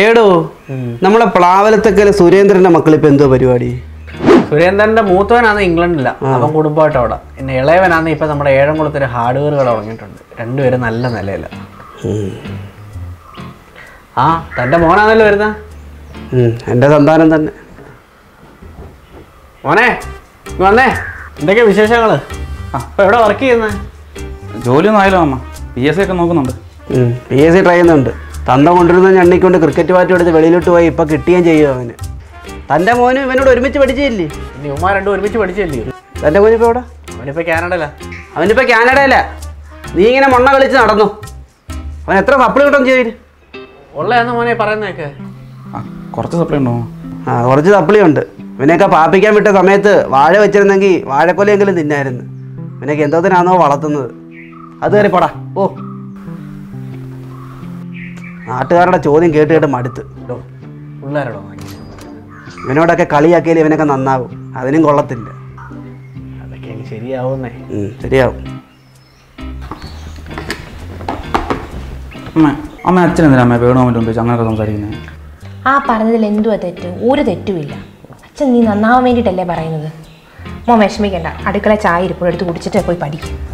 ഏടോ നമ്മളെ പ്ലാവലത്തൊക്കെ സുരേന്ദ്രന്റെ മക്കൾ ഇപ്പൊ എന്തോ പരിപാടി? സുരേന്ദ്രന്റെ മൂത്തവനാണ് ഇംഗ്ലണ്ടില്ല. അവൻ കുടുംബമായിട്ട് അവിടെ. പിന്നെ ഇളയവനാണ് ഇപ്പൊ നമ്മുടെ ഏഴംകുളത്തൊരു ഹാർഡ്വെയർ കട തുടങ്ങിയിട്ടുണ്ട്. രണ്ടുപേരും നല്ല നിലയില്ല ആ തന്റെ മോനാണല്ലോ വരുന്ന. എന്റെ സന്താനം തന്നെ. മോനെ വന്നേ. എന്തൊക്കെയാ വിശേഷങ്ങൾ? അപ്പൊ എവിടെ വർക്ക് ചെയ്യുന്നത് ജോലിയൊന്നും ആയാലോ അമ്മ പി എസ് സി ഒക്കെ നോക്കുന്നുണ്ട്. പി എസ് സി ട്രൈ ചെയ്യുന്നുണ്ട്. തന്ത കൊണ്ടിരുന്ന ഞണ്ണിക്കൊണ്ട് ക്രിക്കറ്റ് ബാറ്റ് എടുത്ത് വെളിയിലോട്ട് പോയി ഇപ്പൊ കിട്ടുകയും ചെയ്യും അവന്. തന്റെ മോനും ഇവനോട് ഒരുമിച്ച് പഠിച്ചില്ലേ? ഇനി ഉമ്മ രണ്ടും ഒരുമിച്ച് പഠിച്ചില്ലേ? തന്റെ മോനിപ്പോ എവിടെ? അവനിപ്പോ കാനഡയില. അവനിപ്പോ കാനഡയില. നീ ഇങ്ങനെ മണ്ണ കളിച്ച് നടന്നു? അവൻ എത്ര സപ്ലി കിട്ടും ചെയ്തിട്ട് ഉള്ളതെന്ന് മോനെ പറയുന്നേക്കെ. കുറച്ച് സപ്ലൈ ഉണ്ടോ? ആ കുറച്ച് സപ്ലി ഉണ്ട്. ഇവനെയൊക്കെ പാപ്പിക്കാൻ വിട്ട സമയത്ത് വാഴ വെച്ചിരുന്നെങ്കിൽ വാഴക്കൊലയെങ്കിലും തിന്നായിരുന്നു. ഇവനൊക്കെ എന്തോത്തിനാണോ വളർത്തുന്നത്. അത് കയറി പടാ ഓ നാട്ടുകാരുടെ ചോദ്യം കേട്ട് കേട്ട് മടുത്ത്. പിള്ളേരോടോ ഇവനോടൊക്കെ കളിയാക്കിയാൽ ഇവനൊക്കെ നന്നാവും. അതിനും കൊള്ളത്തില്ല. അതൊക്കെ ശരിയാവുന്നേ. ശരിയാവും. അമ്മ അമ്മ അച്ഛൻ എന്തിനാ അമ്മ വേണോ മറ്റും അങ്ങനെയൊക്കെ സംസാരിക്കുന്നത് ആ പറഞ്ഞതിൽ എന്തുവാ തെറ്റ്? ഒരു തെറ്റുമില്ല അച്ഛൻ നീ നന്നാവാൻ വേണ്ടിയിട്ടല്ലേ പറയുന്നത്? മോ വിഷമിക്കണ്ട. അടുക്കള ചായ ഇരിപ്പോൾ എടുത്ത് കുടിച്ചിട്ട് പോയി പഠിക്കും.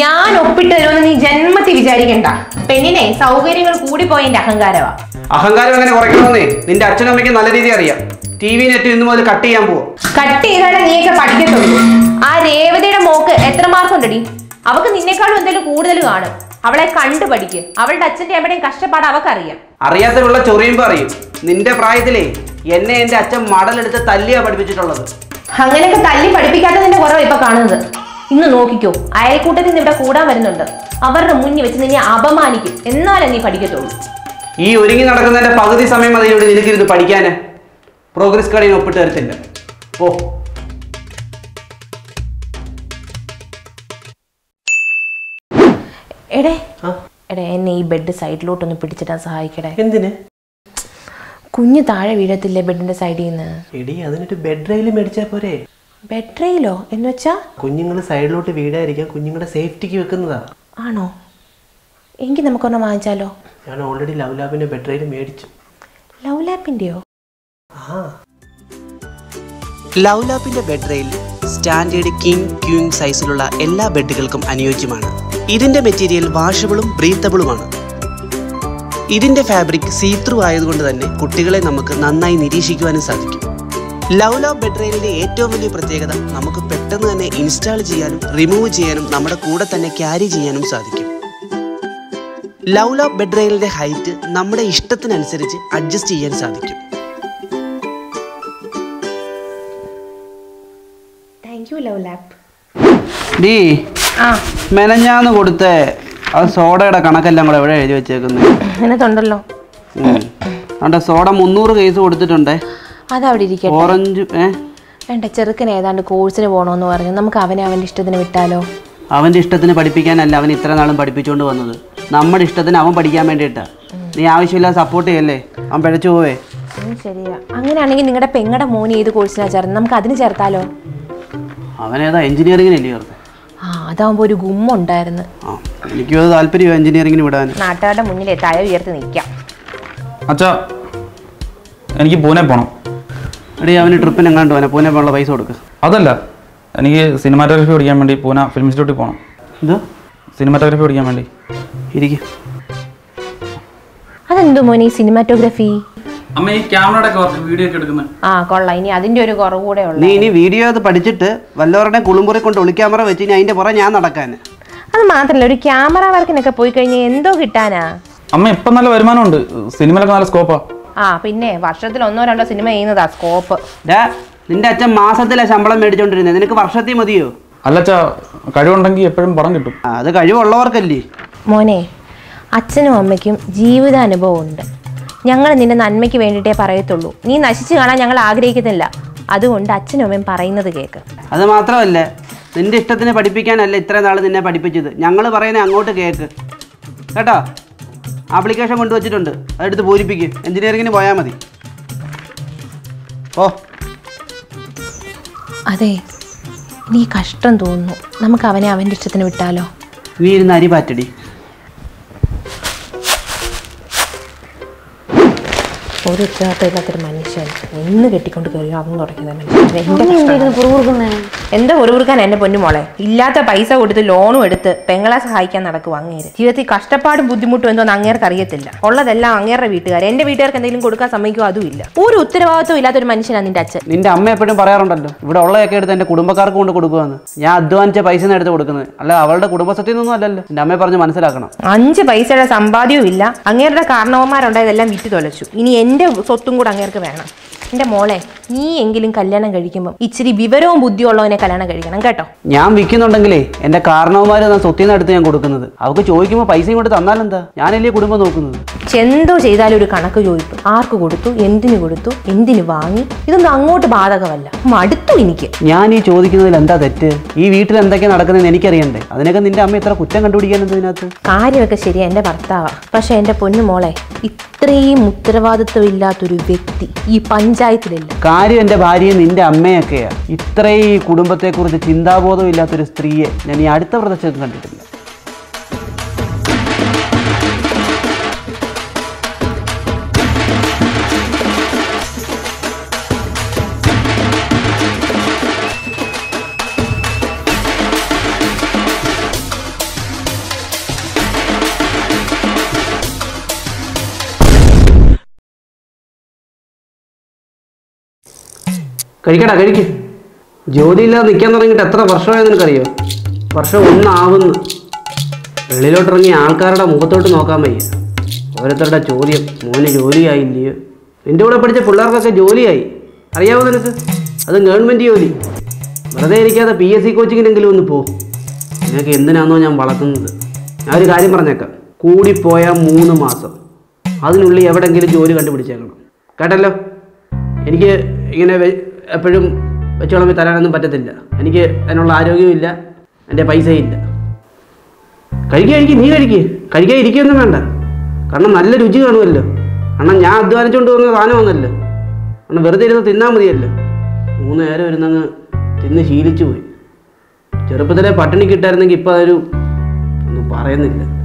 ഞാൻ ഒപ്പിട്ട് തരുമെന്ന് നീ ജന്മത്തിൽ വിചാരിക്കണ്ട. പെണ്ണിനെ സൗകര്യങ്ങൾ കൂടിപ്പോയതിന്റെ അഹങ്കാരവാ. അഹങ്കാരം അങ്ങനെ കുറയ്ക്കണമെന്നേ? നിന്റെ അച്ഛനും അമ്മയ്ക്ക് നല്ല രീതി അറിയാം. ടി വി നെറ്റ് ഇന്ന് മുതൽ കട്ട് ചെയ്യാൻ പോവും. കട്ട് ചെയ്താലേ നീയൊക്കെ പഠിക്കത്തുള്ളൂ. ആ രേവതിയുടെ മോക്ക് എത്ര മാർക്ക് ഉണ്ടടി? അവക്ക് നിന്നെക്കാളും എന്തെങ്കിലും കൂടുതൽ കാണും. അവളെ കണ്ടു പഠിക്ക്. അവളുടെ അച്ഛന്റെ അമ്മയുടെയും കഷ്ടപ്പാട് അവക്കറിയാം. അറിയാത്തവരുള്ള ചൊറിയുമ്പോ അറിയും. നിന്റെ പ്രായത്തിലേ എന്നെ എന്റെ അച്ഛൻ മടലെടുത്ത് തല്ലിയാ പഠിപ്പിച്ചിട്ടുള്ളത്. അങ്ങനെയൊക്കെ തല്ലി പഠിപ്പിക്കാത്തതിന്റെ കുറവ് ഇപ്പൊ കാണുന്നത്. ഇന്ന് നോക്കിക്കോ അയൽക്കൂട്ടത്തിൽ നിന്ന് ഇവിടെ കൂടാൻ വരുന്നുണ്ട്. അവരുടെ മുന്നിൽ വെച്ച് നിന്നെ അപമാനിക്കും. എന്നാലേ നീ പഠിക്കത്തുള്ളൂ. ഈ ഒരുങ്ങി നടക്കുന്നതിന്റെ പകുതി സമയം അതിലൂടെ നിനക്കിരുന്ന് പഠിക്കാന് പ്രോഗ്രസ് കാർഡിന് ഒപ്പിട്ട് തരത്തില്ല. ഓ എടേ എടേ എന്നെ ഈ ബെഡ് സൈഡിലോട്ടൊന്ന് പിടിച്ചിട്ടാൻ സഹായിക്കടേ. എന്തിന്? കുഞ്ഞ് താഴെ വീഴത്തില്ലേ ബെഡിന്റെ സൈഡിൽ നിന്ന് എടി അതിനൊരു ബെഡ് റെയിൽ മേടിച്ചാ പോരെ. ബെഡ് ട്രെയിലോ എന്ന് വെച്ചാ? കുഞ്ഞുങ്ങൾ സൈഡിലോട്ട് വീടായിരിക്കാം കുഞ്ഞുങ്ങളുടെ സേഫ്റ്റിക്ക് വെക്കുന്നതാ. ആണോ? എങ്കിൽ നമുക്കൊന്ന് വാങ്ങിച്ചാലോ? ഞാൻ ഓൾറെഡി ലവ് ലാബിന്റെ ബെഡ് റെയിൽ മേടിച്ചു. ലവ് ലാപ്പിന്റെയോ love ലാപ്പിന്റെ bed rail standard king queen സൈസിലുള്ള എല്ലാ ബെഡുകൾക്കും അനുയോജ്യമാണ്. ഇതിന്റെ മെറ്റീരിയൽ വാഷബിളും ബ്രീത്തബിളുമാണ് ഇതിന്റെ ഫാബ്രിക് സീത്രൂ ആയതുകൊണ്ട് തന്നെ കുട്ടികളെ നമുക്ക് നന്നായി നിരീക്ഷിക്കുവാനും സാധിക്കും. ലവ് ലാബ് ബെഡ് റെയിലിന്റെ ഏറ്റവും വലിയ പ്രത്യേകത നമുക്ക് പെട്ടെന്ന് തന്നെ ഇൻസ്റ്റാൾ ചെയ്യാനും റിമൂവ് ചെയ്യാനും നമ്മുടെ കൂടെ തന്നെ ക്യാരി ചെയ്യാനും സാധിക്കും. ലവ് ലാബ് ബെഡ് റെയിലിന്റെ ഹൈറ്റ് നമ്മുടെ ഇഷ്ടത്തിനനുസരിച്ച് അഡ്ജസ്റ്റ് ചെയ്യാൻ സാധിക്കും. ഡീ ആ. മെനഞ്ഞാന്ന് കൊടുത്തേ. അത് സോഡയുടെ കണക്കെല്ലാം കൂടെ എവിടെ എഴുതി വെച്ചേക്കുന്നത് അതിനകത്തുണ്ടല്ലോ സോഡ മുന്നൂറ് കേസ് കൊടുത്തിട്ടുണ്ടേ. അതവിടെ ഇരിക്കട്ടെ. ഓറഞ്ച് ഏ? വേണ്ട ചെറുക്കൻ ഏതാണ്ട് കോഴ്സിന് പോകണമെന്ന് പറഞ്ഞു. നമുക്ക് അവനെ അവന്റെ ഇഷ്ടത്തിന് വിട്ടാലോ? അവന്റെ ഇഷ്ടത്തിന് പഠിപ്പിക്കാനല്ല അവൻ ഇത്ര നാളും പഠിപ്പിച്ചുകൊണ്ട് വന്നത്. നമ്മുടെ ഇഷ്ടത്തിന് അവൻ പഠിക്കാൻ വേണ്ടിയിട്ടാ. നീ ആവശ്യമില്ലാതെ സപ്പോർട്ട് ചെയ്യല്ലേ? അവൻ പിഴച്ചു പോവേ. ശരിയാ. അങ്ങനെയാണെങ്കിൽ നിങ്ങളുടെ പെങ്ങടെ മോന് ഏത് കോഴ്സിനാ ചേർന്ന്? നമുക്ക് അതിന് ചേർത്താലോ? അവനേതാ എഞ്ചിനീയറിംഗിനല്ലേ ചേർത്ത്? ആ അതാവുമ്പോൾ ഒരു ഗുമ്മുണ്ടായിരുന്നു. എനിക്ക് എനിക്കും അത് താല്പര്യം എഞ്ചിനീയറിംഗിന് വിടാൻ നാട്ടുകാരുടെ മുന്നിലെ തല ഉയർത്തി നിൽക്കാം. അച്ഛാ എനിക്ക് പൂനെ പോകണം എടീ അവന് ട്രിപ്പിന് എങ്ങാണ്ട് പോനെ പൂനെ പോകാനുള്ള പൈസ കൊടുക്ക്. അതല്ല എനിക്ക് സിനിമാറ്റോഗ്രഫി പഠിക്കാൻ വേണ്ടി പൂന ഫിലിം ഇൻസ്റ്റിറ്റ്യൂട്ടിൽ പോകണം എന്തോ? സിനിമാറ്റോഗ്രഫി പഠിക്കാൻ വേണ്ടി. ഇരിക്കും. അതെന്തോ മോനെ ഈ സിനിമാറ്റോഗ്രഫി അമ്മ ഈ ക്യാമറയുടെ ഒക്കെ വീഡിയോ ഒക്കെ എടുക്കുന്നത് ആ കൊള്ളാം. ഇനി അതിന്റെ ഒരു കുറവ് കൂടെ ഉള്ളു നീ ഇനി വീഡിയോ അത് പഠിച്ചിട്ട് വല്ലവരുടെ കുളിമുറി കൊണ്ട് ഒളിക്യാമറ വെച്ച് ഇനി അതിന്റെ പുറകെ ഞാൻ നടക്കാൻ അത് മാത്രല്ല ഒരു ക്യാമറ വർക്കിനൊക്കെ പോയി കഴിഞ്ഞാൽ എന്തോ കിട്ടാനാ? അമ്മ ഇപ്പം നല്ല വരുമാനമുണ്ട്. സിനിമയിലൊക്കെ നല്ല സ്കോപ്പാ ആ പിന്നെ വർഷത്തിൽ ഒന്നോ രണ്ടോ സിനിമ ചെയ്യുന്നതാ സ്കോപ്പ്. നിന്റെ അച്ഛൻ മാസത്തിലെ ശമ്പളം മേടിച്ചോണ്ടിരുന്നത് നിനക്ക് വർഷത്തിൽ മതിയോ? അല്ല അച്ഛാ കഴിവുണ്ടെങ്കിൽ എപ്പോഴും പണം കിട്ടും. അത് കഴിവുള്ളവർക്കല്ലേ? മോനെ അച്ഛനും അമ്മയ്ക്കും ജീവിതാനുഭവം ഉണ്ട്. ഞങ്ങൾ നിന്റെ നന്മയ്ക്ക് വേണ്ടിയിട്ടേ പറയത്തുള്ളൂ. നീ നശിച്ചു കാണാൻ ഞങ്ങൾ ആഗ്രഹിക്കുന്നില്ല. അതുകൊണ്ട് അച്ഛനും അമ്മയും പറയുന്നത് കേൾക്ക് അത് മാത്രമല്ല നിന്റെ ഇഷ്ടത്തിന് പഠിപ്പിക്കാനല്ല ഇത്രയും നാൾ നിന്നെ പഠിപ്പിച്ചത്. ഞങ്ങൾ പറയുന്നത് അങ്ങോട്ട് കേക്ക്. കേട്ടോ? ആപ്ലിക്കേഷൻ കൊണ്ടുവച്ചിട്ടുണ്ട്. അതെടുത്ത് പൂരിപ്പിക്കും. എഞ്ചിനീയറിങ്ങിന് പോയാൽ മതി. ഓ. അതെ. നീ കഷ്ടം തോന്നുന്നു. നമുക്ക് അവനെ അവന്റെ ഇഷ്ടത്തിന് വിട്ടാലോ? നീ ഇരുന്ന് അരി പാറ്റടി. ഒരു ഉത്തരവാദിത്തമില്ലാത്തൊരു മനുഷ്യൻ. എന്ന് കെട്ടിക്കൊണ്ട് കയറി അവൻ തുടങ്ങിയത് മനുഷ്യൻ. എന്റെ എന്താ ഉറുകുറുക്കാൻ എന്റെ പൊന്നുമോളെ ഇല്ലാത്ത പൈസ കൊടുത്ത് ലോണും എടുത്ത് പെങ്ങളെ സഹായിക്കാൻ നടക്കും അങ്ങേര്? ജീവിതത്തിൽ കഷ്ടപ്പാടും ബുദ്ധിമുട്ടും എന്തോന്ന് അങ്ങേർക്ക് അറിയത്തില്ല. ഉള്ളതെല്ലാം അങ്ങേരുടെ വീട്ടുകാർ എന്റെ വീട്ടുകാർക്ക് എന്തെങ്കിലും കൊടുക്കാൻ സമ്മതിക്കോ അതുമില്ല. ഒരു ഉത്തരവാദിത്വം ഇല്ലാത്തൊരു മനുഷ്യനാണ് നിന്റെ അച്ഛൻ. നിന്റെ അമ്മ എപ്പോഴും പറയാറുണ്ടല്ലോ ഇവിടെ ഉള്ളതൊക്കെ എടുത്ത് എന്റെ കുടുംബക്കാർക്ക് കൊണ്ട് കൊടുക്കുമെന്ന് ഞാൻ അധ്വാനിച്ച പൈസ എടുത്ത് കൊടുക്കുന്നത്. അല്ല അവളുടെ കുടുംബസ്വത്തിൽ നിന്നും അല്ലല്ലോ. എന്റെ അമ്മയെ പറഞ്ഞ് മനസ്സിലാക്കണം. അഞ്ച് പൈസയുടെ സമ്പാദ്യവും ഇല്ല. അങ്ങേരുടെ കാരണവന്മാരുണ്ടായതെല്ലാം വിറ്റ് തൊലച്ചു. ഇനി എന്റെ സ്വത്തും കൂടെ അങ്ങേർക്ക് വേണം. എന്റെ മോളെ നീ എങ്കിലും കല്യാണം കഴിക്കുമ്പോൾ ഇച്ചിരി വിവരവും ബുദ്ധിയുള്ളവനെ കല്യാണം കഴിക്കണം കേട്ടോ. ഞാൻ വിൽക്കുന്നുണ്ടെങ്കിലേ എന്റെ കാരണവുമാര് സ്വത്തിന്റെ അടുത്ത് എടുത്ത് ഞാൻ കൊടുക്കുന്നത്. അവർക്ക് ചോദിക്കുമ്പോൾ പൈസയും കൊണ്ട് തന്നാലെന്താ? ഞാനല്ലേ കുടുംബം നോക്കുന്നത്. എന്തോ ചെയ്താലും ഒരു കണക്ക് ചോദിക്കും ആർക്ക് കൊടുത്തു? എന്തിനു കൊടുത്തു? എന്തിനു വാങ്ങി? ഇതൊന്നും അങ്ങോട്ട് ബാധകമല്ല. മടുത്തു എനിക്ക്. ഞാൻ ഈ ചോദിക്കുന്നതിൽ എന്താ തെറ്റ്? ഈ വീട്ടിൽ എന്തൊക്കെയാ നടക്കുന്നതെന്ന് എനിക്കറിയണ്ടേ? അതിനൊക്കെ നിന്റെ അമ്മ എത്ര കുറ്റം കണ്ടുപിടിക്കാൻ എന്തിനകത്ത് കാര്യമൊക്കെ ശരിയാ എന്റെ ഭർത്താവാ. പക്ഷെ എന്റെ പൊന്നു മോളെ ഇത്രയും ഉത്തരവാദിത്വം ഇല്ലാത്തൊരു വ്യക്തി ഈ പഞ്ചായത്തിലില്ല. കാര്യം എന്റെ ഭാര്യ നിന്റെ അമ്മയൊക്കെയാ. ഇത്രയും ഈ കുടുംബത്തെക്കുറിച്ച് ചിന്താബോധം ഇല്ലാത്തൊരു സ്ത്രീയെ ഞാൻ ഈ അടുത്ത പ്രദേശത്ത് കണ്ടിട്ടില്ല. കഴിക്കടാ കഴിക്ക്. ജോലിയില്ലാതെ നിൽക്കാൻ തുടങ്ങിയിട്ട് എത്ര വർഷമായി നിനക്കറിയോ? വർഷം ഒന്നാവുന്നു. വെളിയിലോട്ടിറങ്ങി ആൾക്കാരുടെ മുഖത്തോട്ട് നോക്കാൻ വയ്യ. ഓരോരുത്തരുടെ ചോദ്യം മോന് ജോലിയായില്ലയോ? എന്റെ കൂടെ പഠിച്ച പിള്ളേർക്കൊക്കെ ജോലിയായി. അറിയാമോ നിനക്ക്? അത് ഗവൺമെന്റ് ജോലി. വെറുതെ ഇരിക്കാതെ പി എസ് സി കോച്ചിങ്ങിനെങ്കിലും ഒന്ന് പോ. നിനക്ക് എന്തിനാണെന്നോ ഞാൻ വളർത്തുന്നത്? ഞാൻ ഒരു കാര്യം പറഞ്ഞേക്കാം. കൂടിപ്പോയാൽ മൂന്ന് മാസം. അതിനുള്ളിൽ എവിടെയെങ്കിലും ജോലി കണ്ടുപിടിച്ചേക്കണം. കേട്ടല്ലോ? എനിക്ക് ഇങ്ങനെ എപ്പോഴും വെച്ചോളമ്പി തരാനൊന്നും പറ്റത്തില്ല. എനിക്ക് അതിനുള്ള ആരോഗ്യമില്ല എന്റെ പൈസയില്ല. കഴിക്കുക എനിക്ക് നീ കഴിക്കുക കഴിക്കാൻ ഇരിക്കുകയൊന്നും വേണ്ട. കാരണം നല്ല രുചി കാണുമല്ലോ. കാരണം ഞാൻ അധ്വാനിച്ചുകൊണ്ട് വന്ന സാധനമൊന്നല്ലോ കാരണം വെറുതെ ഇരുന്ന് തിന്നാൽ മതിയല്ലോ. മൂന്ന് നേരം ഇരുന്നങ്ങ് തിന്ന് ശീലിച്ചു പോയി. ചെറുപ്പത്തിലെ പട്ടിണി കിട്ടായിരുന്നെങ്കിൽ ഇപ്പം അതൊരു ഒന്നും പറയുന്നില്ല.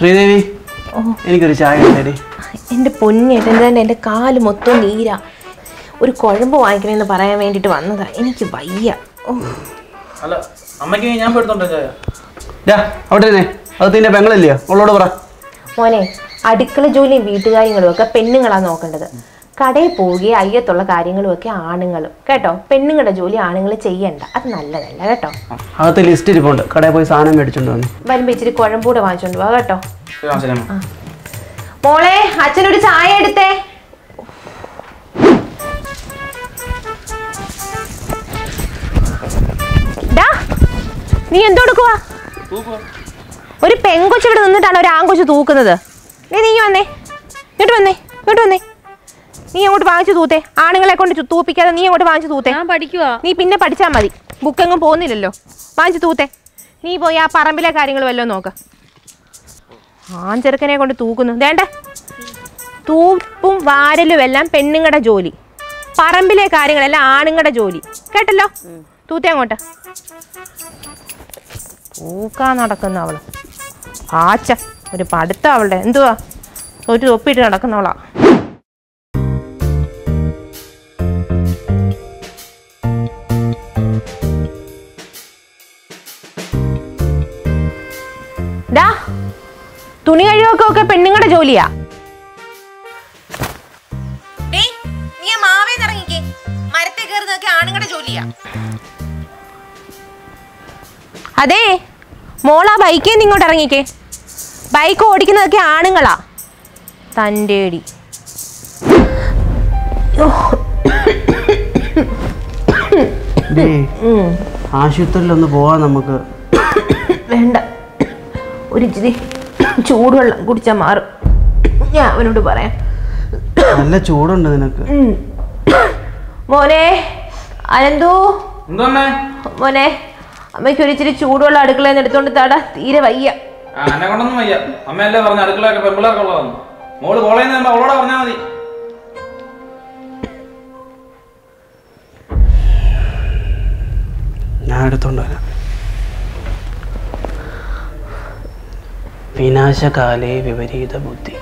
ശ്രീദേവി എനിക്കൊരു ചായ തരേ എന്റെ പൊന്നേട്ടൻ തന്നെ എന്റെ കാൽ മൊത്തം നീരാ. ഒരു കുഴമ്പ് വാങ്ങിക്കണമെന്ന് പറയാൻ വേണ്ടിട്ട് വന്നതാ. എനിക്ക് വയ്യ. ഓ. അല്ല അമ്മയ്ക്ക് ഞാൻ പെടുത്തുണ്ടോ ചായ. ഡാ അവിടെ തന്നെ അത് തിന്നെ പെങ്ങളില്ലയോ ഉള്ളോട് പറ. മോനെ അടുക്കള ജോലിയും വീട്ടുകാര്യങ്ങളും ഒക്കെ പെണ്ണുങ്ങളാണ് നോക്കേണ്ടത്. കടയിൽ പോവുകയും അയ്യത്തുള്ള കാര്യങ്ങളും ഒക്കെ ആണുങ്ങളും. കേട്ടോ? പെണ്ണുങ്ങളുടെ ജോലി ആണുങ്ങൾ ചെയ്യണ്ട. അത് നല്ലതല്ല. കേട്ടോ? അകത്ത് ലിസ്റ്റ് ഇരിപ്പുണ്ട്. കടയിൽ പോയി സാധനം മേടിച്ചോണ്ട് വന്നു. വരുമ്പോ ഇച്ചിരി കുഴമ്പൂടെ വാങ്ങിച്ചോണ്ട് പോവാ. കേട്ടോ. മോളെ അച്ഛനൊരു ചായ എടുത്തേ. നീ എന്തോടുക്കുവാ ഒരു പെങ്കൊച്ചിവിടെ നിന്നിട്ടാണ് ഒരു ആങ്കൊച്ചു തൂക്കുന്നത്. നീ നീ വന്നേ. ഇങ്ങോട്ട് വന്നേ ഇങ്ങോട്ട് വന്നേ. നീ അങ്ങോട്ട് വാങ്ങിച്ചു തൂത്തെ. ആണുങ്ങളെ കൊണ്ട് തൂപ്പിക്കാതെ നീ അങ്ങോട്ട് വാങ്ങിച്ചു തൂത്തേ. ഞാൻ പഠിക്കുക നീ പിന്നെ പഠിച്ചാൽ മതി. ബുക്കെങ്ങും പോകുന്നില്ലല്ലോ. വാങ്ങിച്ചു തൂത്തെ. നീ പോയി ആ പറമ്പിലെ കാര്യങ്ങൾ വല്ലതും നോക്ക്. ആഞ്ചെറുക്കനെ ചെറുക്കനെ കൊണ്ട് തൂക്കുന്നു. വേണ്ട. തൂപ്പും വാരലും എല്ലാം പെണ്ണുങ്ങളുടെ ജോലി. പറമ്പിലെ കാര്യങ്ങളെല്ലാം ആണുങ്ങളുടെ ജോലി. കേട്ടല്ലോ? തൂത്തേ അങ്ങോട്ട്. തൂക്കാൻ നടക്കുന്ന അവൾ. ആച്ച. ഒരു പടുത്ത അവളുടെ. എന്തുവാ? ഒരു തൊപ്പിട്ട് നടക്കുന്നവളാ. പെണ്ണുങ്ങളുടെ ജോലിയാ. മരത്തെ കയറുന്നതൊക്കെ ആണുങ്ങളുടെ ജോലിയാ. അതെ മോളാ ബൈക്കേ നിങ്ങോട്ട് ഇങ്ങോട്ട് ഇറങ്ങിക്കേ. ബൈക്ക് ഓടിക്കുന്നതൊക്കെ ആണുങ്ങളാ. തന്റെടി. ആശുപത്രിയിലൊന്ന് പോവാം നമുക്ക്. വേണ്ട. ഒരു ഇച്ചിരി ചൂടുവെള്ളം കുടിച്ചാൽ മാറും. ഞാൻ അവനോട് പറയാം. നല്ല ചൂടുണ്ട് നിനക്ക്. മോനെ അനന്തു. മോനെ അമ്മയ്ക്ക് ഒരു ഇച്ചിരി ചൂടുവെള്ളം അടുക്കളയിൽ നിന്ന് എടുത്തോണ്ട് താടാ തീരെ വയ്യ. ആ എന്നെ കൊണ്ടൊന്നും വയ്യ. അമ്മയല്ലേ പറഞ്ഞ അടുക്കളയൊക്കെ മോൾ കോളേജിൽ നിന്ന് അവളോട് പറഞ്ഞാൽ മതി. ഞാൻ എടുത്തോണ്ട് വരാം. വിനാശകാലേ വിപരീത ബുദ്ധി